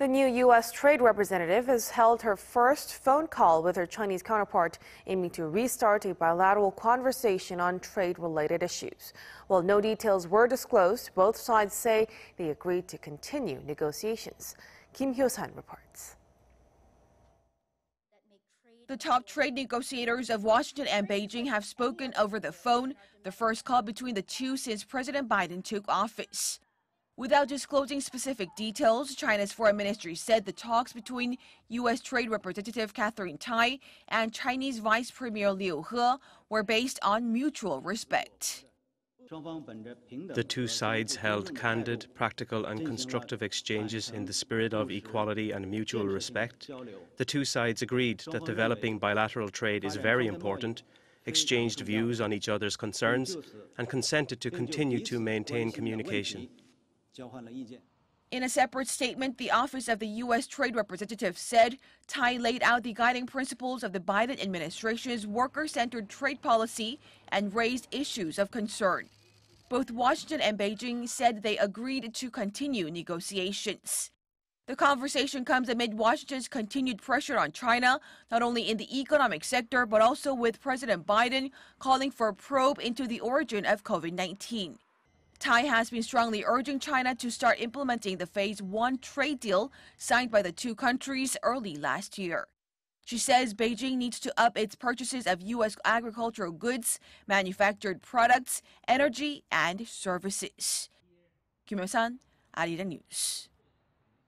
The new U.S. trade representative has held her first phone call with her Chinese counterpart, aiming to restart a bilateral conversation on trade related issues. While no details were disclosed, both sides say they agreed to continue negotiations. Kim Hyo-sun reports. The top trade negotiators of Washington and Beijing have spoken over the phone, the first call between the two since President Biden took office. Without disclosing specific details, China's foreign ministry said the talks between U.S. Trade Representative Katherine Tai and Chinese Vice Premier Liu He were based on mutual respect. The two sides held candid, practical, and constructive exchanges in the spirit of equality and mutual respect. The two sides agreed that developing bilateral trade is very important, exchanged views on each other's concerns, and consented to continue to maintain communication. In a separate statement, the Office of the U.S. Trade Representative said Tai laid out the guiding principles of the Biden administration's worker centered trade policy and raised issues of concern. Both Washington and Beijing said they agreed to continue negotiations. The conversation comes amid Washington's continued pressure on China, not only in the economic sector, but also with President Biden calling for a probe into the origin of COVID 19. Tai has been strongly urging China to start implementing the Phase 1 trade deal signed by the two countries early last year. She says Beijing needs to up its purchases of U.S. agricultural goods, manufactured products, energy, and services. Kim Hyo-sun, Arirang News.